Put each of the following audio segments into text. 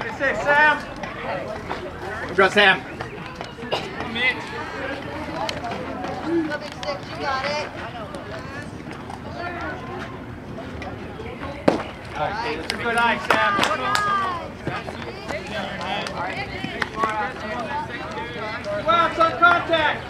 Give me six, Sam. Good job, Sam. Come in. Six, you got it. All right, that's a good eye, Sam. Wow, some contact.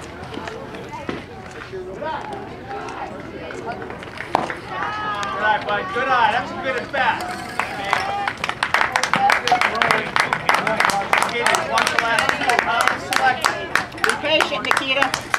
Good eye. That's a good at bat. Watch the last two. Be patient, Nikita.